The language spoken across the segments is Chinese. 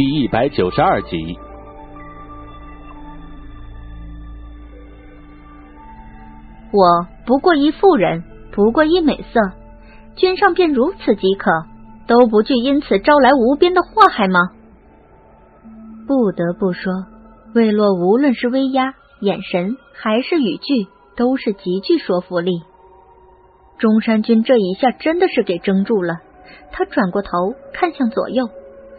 第一百九十二集。我不过一妇人，不过一美色，君上便如此即可，都不惧因此招来无边的祸害吗？不得不说，魏洛无论是威压、眼神还是语句，都是极具说服力。中山君这一下真的是给怔住了，他转过头看向左右，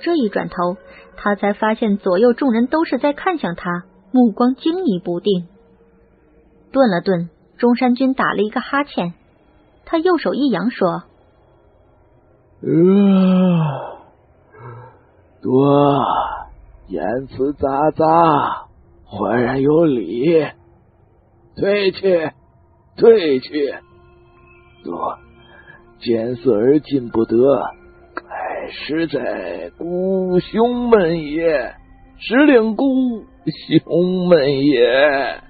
这一转头，他才发现左右众人都是在看向他，目光惊疑不定。顿了顿。中山君打了一个哈欠，他右手一扬说：“多言辞杂杂，浑然有理。退去，退去。多见色而进不得，实在孤兄们也，实令孤兄们也。”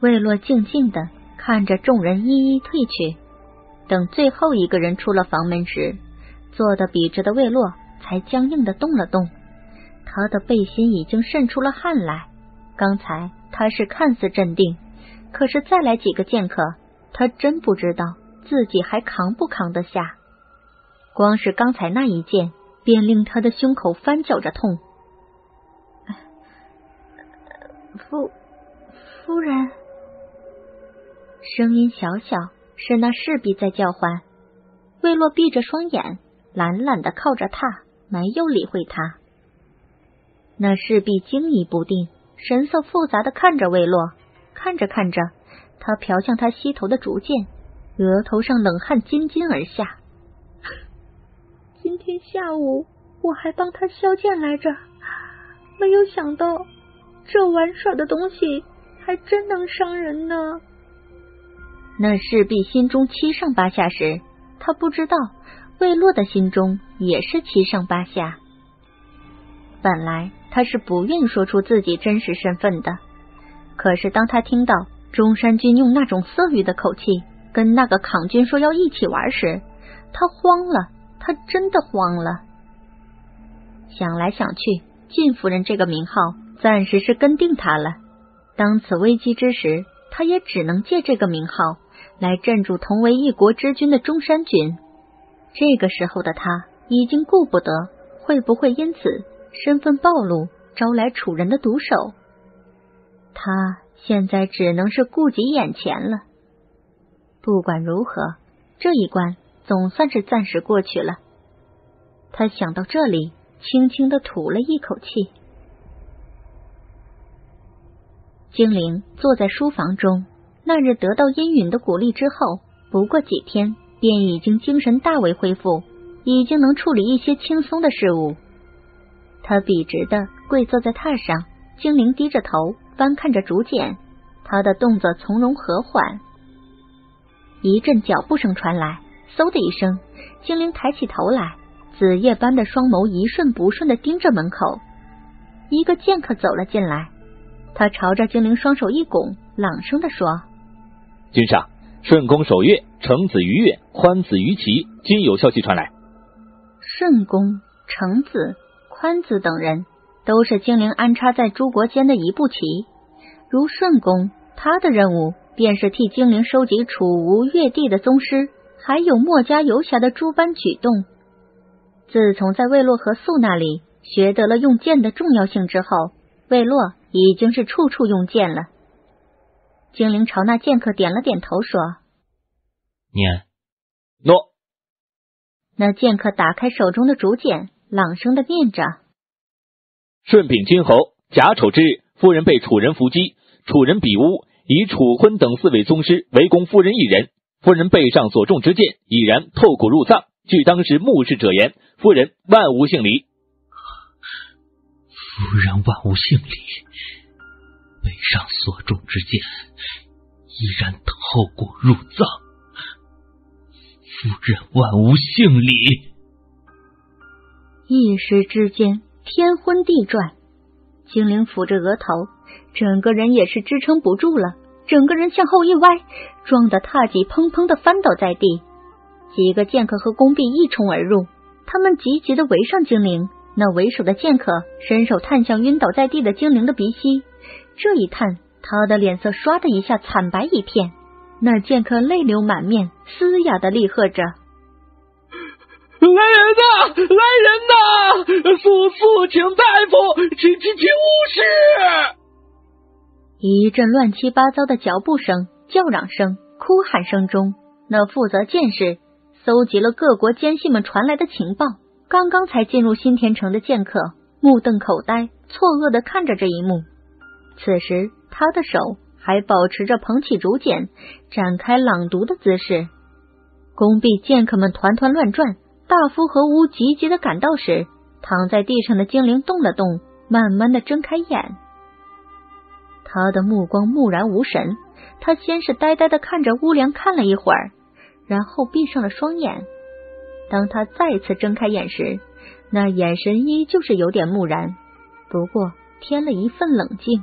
魏洛静静的看着众人一一退去，等最后一个人出了房门时，坐的笔直的魏洛才僵硬的动了动，他的背心已经渗出了汗来。刚才他是看似镇定，可是再来几个剑客，他真不知道自己还扛不扛得下。光是刚才那一剑，便令他的胸口翻搅着痛。夫夫人。声音小小，是那侍婢在叫唤。魏洛闭着双眼，懒懒的靠着榻，没有理会他。那侍婢惊疑不定，神色复杂的看着魏洛，看着看着，他瞟向他膝头的竹剑，额头上冷汗津津而下。今天下午我还帮他削剑来着，没有想到这玩耍的东西还真能伤人呢。那势必心中七上八下时，他不知道魏洛的心中也是七上八下。本来他是不愿说出自己真实身份的，可是当他听到中山君用那种色欲的口气跟那个抗军说要一起玩时，他慌了，他真的慌了。想来想去，晋夫人这个名号暂时是跟定他了。当此危机之时，他也只能借这个名号。来镇住同为一国之君的中山君，这个时候的他已经顾不得会不会因此身份暴露，招来楚人的毒手。他现在只能是顾及眼前了。不管如何，这一关总算是暂时过去了。他想到这里，轻轻的吐了一口气。精灵坐在书房中。那日得到阴允的鼓励之后，不过几天便已经精神大为恢复，已经能处理一些轻松的事物。他笔直的跪坐在榻上，精灵低着头翻看着竹简，他的动作从容和缓。一阵脚步声传来，嗖的一声，精灵抬起头来，紫夜般的双眸一瞬不瞬的盯着门口。一个剑客走了进来，他朝着精灵双手一拱，朗声的说。君上，顺公守月，程子于月，宽子于齐，均有消息传来。顺公、程子、宽子等人都是精灵安插在诸国间的一步棋。如顺公，他的任务便是替精灵收集楚吴越地的宗师，还有墨家游侠的诸般举动。自从在魏洛和素那里学得了用剑的重要性之后，魏洛已经是处处用剑了。精灵朝那剑客点了点头，说：“念，诺。”那剑客打开手中的竹简，朗声的念着：“顺禀君侯，甲丑之日，夫人被楚人伏击，楚人比乌以楚昏等四位宗师围攻夫人一人，夫人背上所中之剑已然透骨入脏。据当时目视者言，夫人万无姓李。夫人万无姓李。”背上所中之剑已然透骨入脏，夫人万无姓李。一时之间，天昏地转，精灵抚着额头，整个人也是支撑不住了，整个人向后一歪，撞得踏几砰砰的翻倒在地。几个剑客和弓婢一冲而入，他们急急的围上精灵，那为首的剑客伸手探向晕倒在地的精灵的鼻息，这一探，他的脸色唰的一下惨白一片。那剑客泪流满面，嘶哑的厉喝着：“来人呐！来人呐！速速请大夫，请请请巫师！”一阵乱七八糟的脚步声、叫嚷声、哭喊声中，那负责剑士搜集了各国奸细们传来的情报。刚刚才进入新田城的剑客目瞪口呆，错愕的看着这一幕。此时，他的手还保持着捧起竹简，展开朗读的姿势。宫壁剑客们团团乱转，大夫和巫急急的赶到时，躺在地上的精灵动了动，慢慢的睁开眼。他的目光木然无神，他先是呆呆的看着乌良看了一会儿，然后闭上了双眼。当他再次睁开眼时，那眼神依旧是有点木然，不过添了一份冷静。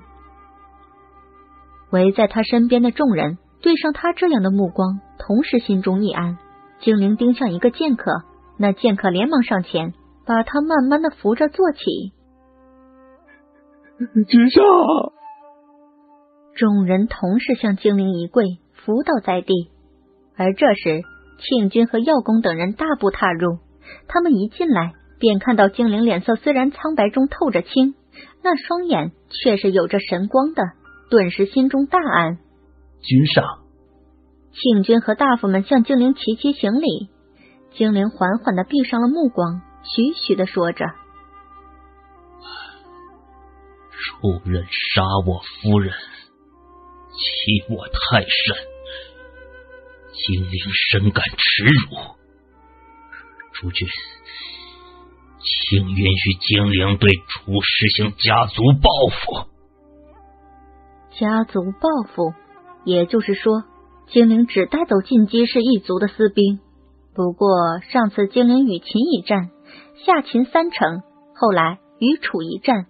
围在他身边的众人对上他这样的目光，同时心中一安。精灵盯向一个剑客，那剑客连忙上前，把他慢慢的扶着坐起。君上，众人同时向精灵一跪，伏倒在地。而这时。庆军和药公等人大步踏入，他们一进来便看到精灵脸色虽然苍白中透着青，那双眼却是有着神光的，顿时心中大安。君上，庆军和大夫们向精灵齐齐行礼。精灵缓缓的闭上了目光，徐徐的说着：“楚人杀我夫人，欺我太甚。”精灵深感耻辱，诸君，请允许精灵对楚实行家族报复。家族报复，也就是说，精灵只带走进击氏一族的私兵。不过上次精灵与秦一战，下秦三城，后来与楚一战，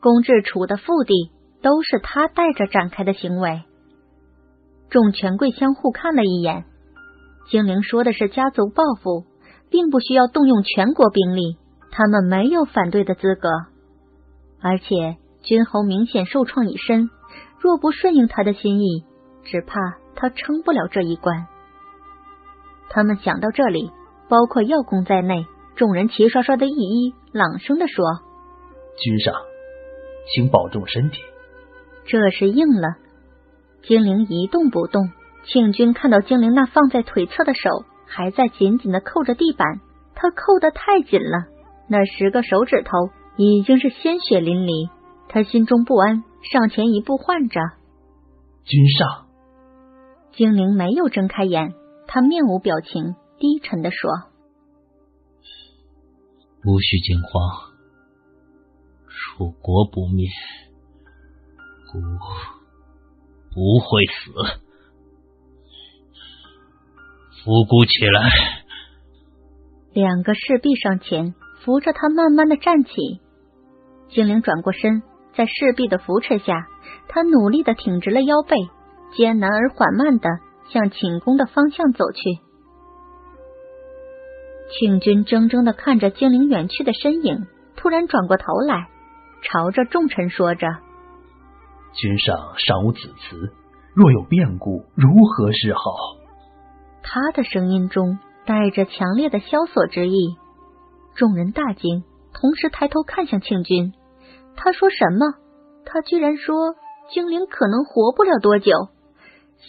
攻至楚的腹地，都是他带着展开的行为。众权贵相互看了一眼，精灵说的是家族报复，并不需要动用全国兵力，他们没有反对的资格。而且君侯明显受创已深，若不顺应他的心意，只怕他撑不了这一关。他们想到这里，包括药工在内，众人齐刷刷的一一朗声的说：“君上，请保重身体。”这是应了。精灵一动不动，庆军看到精灵那放在腿侧的手还在紧紧的扣着地板，他扣得太紧了，那十个手指头已经是鲜血淋漓，他心中不安，上前一步唤着：“君上。”精灵没有睁开眼，他面无表情，低沉的说：“无需惊慌，楚国不灭，孤。”不会死，伏骨起来。两个侍婢上前扶着他，慢慢的站起。精灵转过身，在侍婢的扶持下，他努力的挺直了腰背，艰难而缓慢的向寝宫的方向走去。庆军怔怔的看着精灵远去的身影，突然转过头来，朝着众臣说着。君上尚无子嗣，若有变故，如何是好？他的声音中带着强烈的萧索之意，众人大惊，同时抬头看向庆军。他说什么？他居然说精灵可能活不了多久，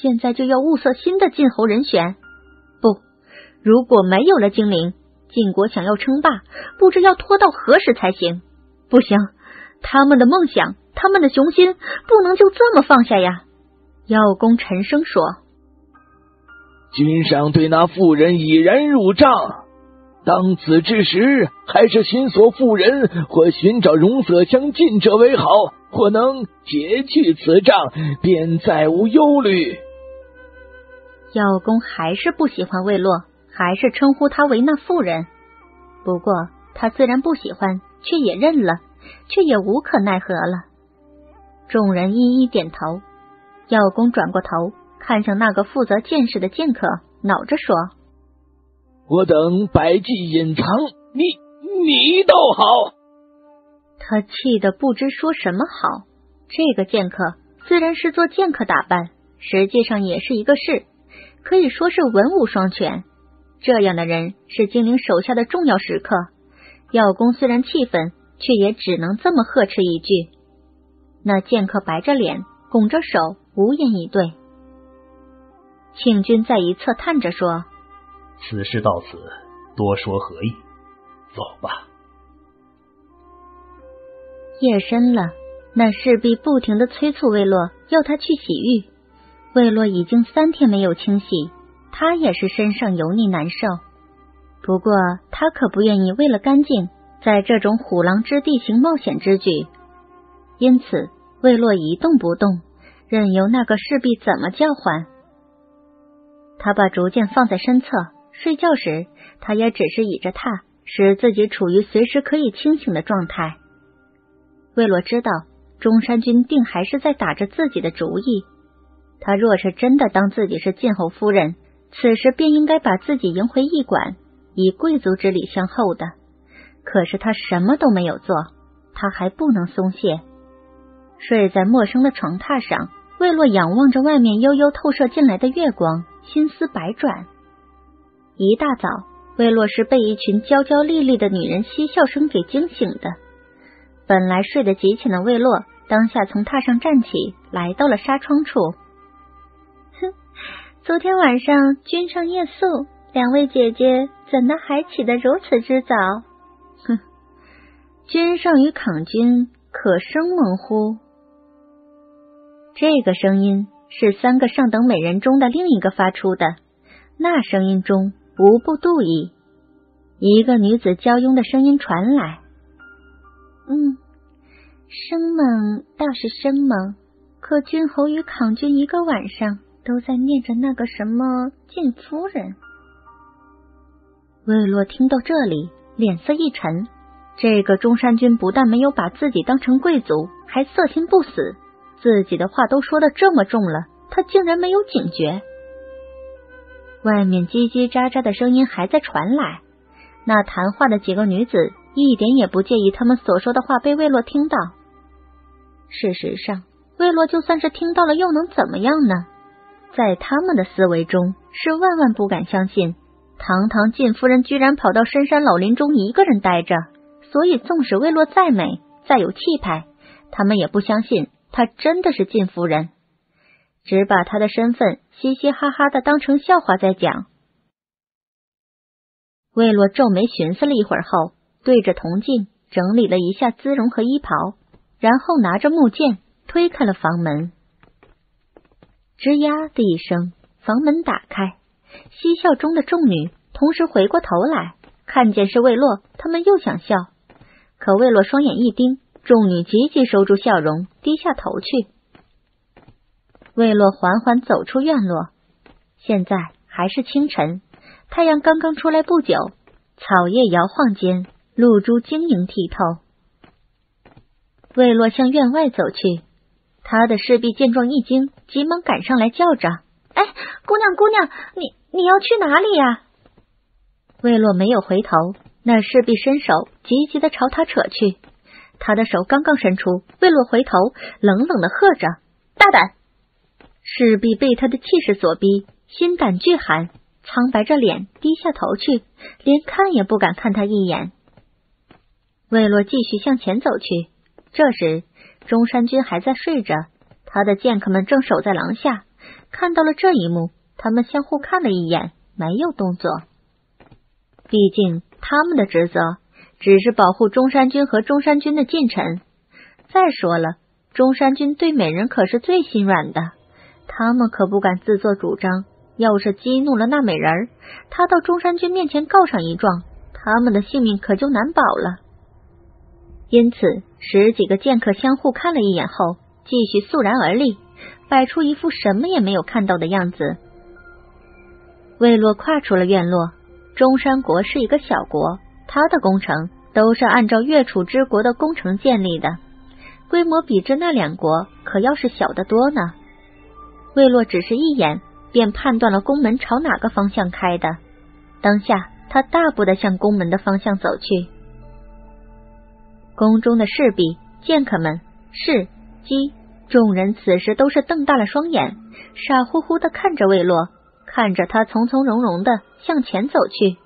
现在就要物色新的晋侯人选？不，如果没有了精灵，晋国想要称霸，不知要拖到何时才行？不行，他们的梦想。他们的雄心不能就这么放下呀！药工沉声说：“君上对那妇人已然入账，当此之时，还是寻索妇人或寻找容色相近者为好，或能解去此账，便再无忧虑。”药工还是不喜欢魏洛，还是称呼他为那妇人。不过他虽然不喜欢，却也认了，却也无可奈何了。众人一一点头，药公转过头看向那个负责剑士的剑客，恼着说：“我等百计隐藏，你你倒好，他气得不知说什么好。这个剑客虽然是做剑客打扮，实际上也是一个士，可以说是文武双全。这样的人是精灵手下的重要时刻，药公虽然气愤，却也只能这么呵斥一句。那剑客白着脸，拱着手，无言以对。庆军在一侧叹着说：“此事到此，多说何意？走吧。”夜深了，那侍婢不停的催促魏洛，要他去洗浴。魏洛已经三天没有清洗，他也是身上油腻难受。不过他可不愿意为了干净，在这种虎狼之地行冒险之举。因此，魏洛一动不动，任由那个侍婢怎么叫唤。他把竹剑放在身侧，睡觉时他也只是倚着榻，使自己处于随时可以清醒的状态。魏洛知道中山君定还是在打着自己的主意。他若是真的当自己是晋侯夫人，此时便应该把自己迎回驿馆，以贵族之礼相候的。可是他什么都没有做，他还不能松懈。睡在陌生的床榻上，魏洛仰望着外面悠悠透射进来的月光。心思百转。一大早，魏洛是被一群娇娇丽丽的女人嬉笑声给惊醒的。本来睡得极浅的魏洛，当下从榻上站起来，到了纱窗处。哼，昨天晚上君上夜宿，两位姐姐怎的还起得如此之早？哼，君上与抗君可生猛乎？这个声音。是三个上等美人中的另一个发出的，那声音中无不妒意。一个女子娇慵的声音传来：“嗯，生猛倒是生猛，可君侯与抗君一个晚上都在念着那个什么晋夫人。”魏洛听到这里，脸色一沉。这个中山君不但没有把自己当成贵族，还色心不死。自己的话都说的这么重了，他竟然没有警觉。外面叽叽喳喳的声音还在传来，那谈话的几个女子一点也不介意他们所说的话被魏洛听到。事实上，魏洛就算是听到了，又能怎么样呢？在他们的思维中，是万万不敢相信，堂堂晋夫人居然跑到深山老林中一个人待着。所以，纵使魏洛再美、再有气派，他们也不相信。她真的是晋夫人，只把她的身份嘻嘻哈哈的当成笑话在讲。魏洛皱眉寻思了一会儿后，对着铜镜整理了一下姿容和衣袍，然后拿着木剑推开了房门。吱呀的一声，房门打开，嬉笑中的众女同时回过头来，看见是魏洛，他们又想笑，可魏洛双眼一盯。众女急急收住笑容，低下头去。魏洛缓缓走出院落。现在还是清晨，太阳刚刚出来不久，草叶摇晃间，露珠晶莹剔透。魏洛向院外走去，他的侍婢见状一惊，急忙赶上来叫着：“哎，姑娘，姑娘，你你要去哪里呀？”魏洛没有回头，那侍婢伸手急急的朝他扯去。他的手刚刚伸出，魏洛回头，冷冷的喝着：“大胆！”势必被他的气势所逼，心胆俱寒，苍白着脸低下头去，连看也不敢看他一眼。魏洛继续向前走去。这时，中山君还在睡着，他的剑客们正守在廊下，看到了这一幕，他们相互看了一眼，没有动作。毕竟他们的职责。只是保护中山君和中山君的近臣。再说了，中山君对美人可是最心软的，他们可不敢自作主张。要是激怒了那美人，他到中山君面前告上一状，他们的性命可就难保了。因此，十几个剑客相互看了一眼后，继续肃然而立，摆出一副什么也没有看到的样子。魏洛跨出了院落。中山国是一个小国。他的工程都是按照越楚之国的工程建立的，规模比之那两国可要是小得多呢。魏洛只是一眼便判断了宫门朝哪个方向开的，当下他大步的向宫门的方向走去。宫中的侍婢、剑客们、士、姬，众人此时都是瞪大了双眼，傻乎乎的看着魏洛，看着他从从容容的向前走去。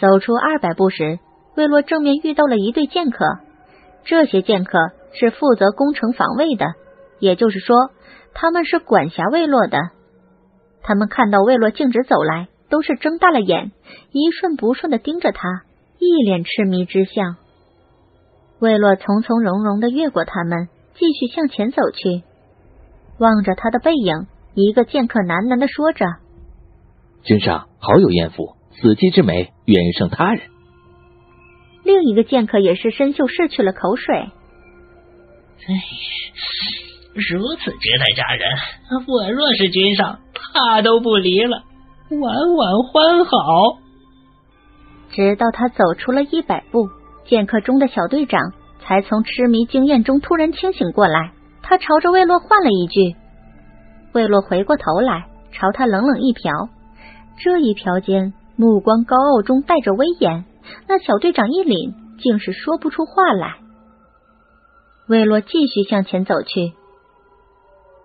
走出二百步时，魏洛正面遇到了一队剑客，这些剑客是负责攻城防卫的，也就是说，他们是管辖魏洛的。他们看到魏洛径直走来，都是睁大了眼，一瞬不瞬的盯着他，一脸痴迷之相。魏洛从从容容的越过他们，继续向前走去，望着他的背影，一个剑客喃喃的说着：“君上好有艳福，死妻之美远胜他人。”另一个剑客也是深袖拭去了口水。哎，如此绝代佳人，我若是君上，他都不离了，晚晚欢好。直到他走出了一百步，剑客中的小队长才从痴迷经验中突然清醒过来。他朝着魏洛唤了一句，魏洛回过头来，朝他冷冷一瞟，这一瞟间，目光高傲中带着威严。那小队长一凛，竟是说不出话来。魏洛继续向前走去。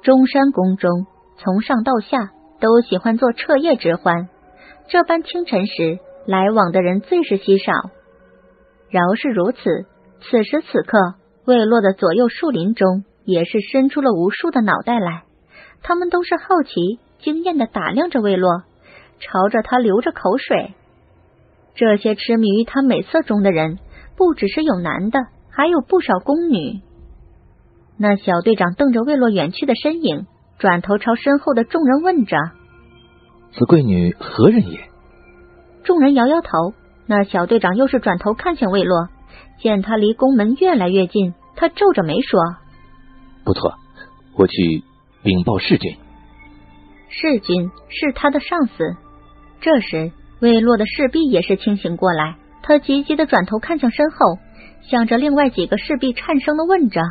中山宫中，从上到下都喜欢做彻夜之欢，这般清晨时来往的人最是稀少。饶是如此，此时此刻，魏洛的左右树林中也是伸出了无数的脑袋来，他们都是好奇、惊艳的打量着魏洛，朝着他流着口水。这些痴迷于他美色中的人，不只是有男的，还有不少宫女。那小队长瞪着魏洛远去的身影，转头朝身后的众人问着：“此贵女何人也？”众人摇摇头。那小队长又是转头看向魏洛，见他离宫门越来越近，他皱着眉说：“不错，我去禀报世君。”世君是他的上司。这时。魏洛的侍婢也是清醒过来，他急急的转头看向身后，向着另外几个侍婢颤声的问着：“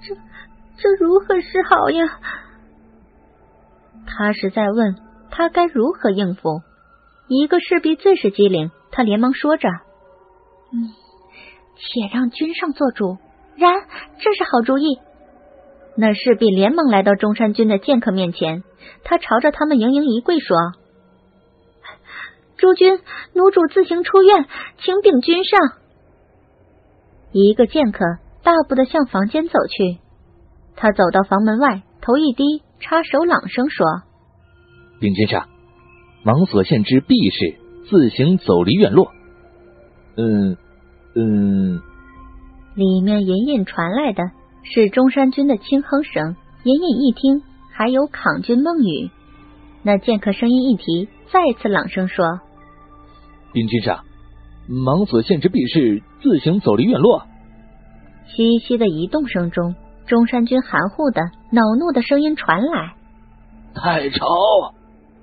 这这如何是好呀？”他是在问他该如何应付。一个侍婢最是机灵，他连忙说着：“嗯，且让君上做主。”然，这是好主意。那侍婢连忙来到中山君的剑客面前，他朝着他们盈盈一跪说。诸君，奴主自行出院，请禀君上。一个剑客大步的向房间走去，他走到房门外，头一低，插手朗声说：“禀君上，王所献之婢士自行走离院落。”嗯嗯，里面隐隐传来的是中山君的轻哼声，隐隐一听还有抗君梦语。那剑客声音一提，再次朗声说。禀君上，芒所现之婢士自行走离院落。稀稀的移动声中，中山君含糊的恼怒的声音传来：“太吵！”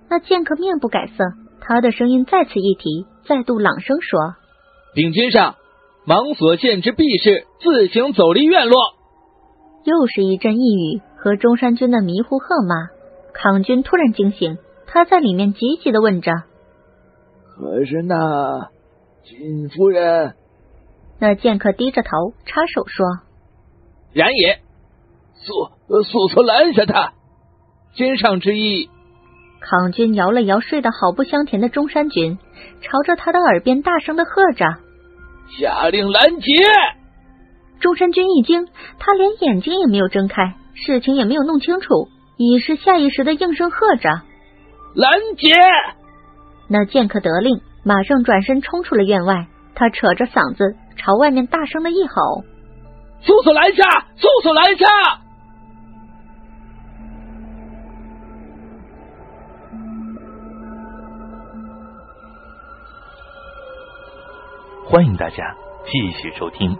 那剑客面不改色，他的声音再次一提，再度朗声说：“禀君上，芒所献之婢士自行走离院落。”又是一阵一语和中山君的迷糊喝骂。康军突然惊醒，他在里面急急的问着。可是那金夫人，那剑客低着头插手说：“然也，速速速拦下他！君上之意。”康君摇了摇睡得好不香甜的中山君，朝着他的耳边大声的喝着：“下令拦截！”中山君一惊，他连眼睛也没有睁开，事情也没有弄清楚，已是下意识的应声喝着：“拦截！”那剑客得令，马上转身冲出了院外。他扯着嗓子朝外面大声的一吼：“速速拦下！速速拦下！”欢迎大家继续收听。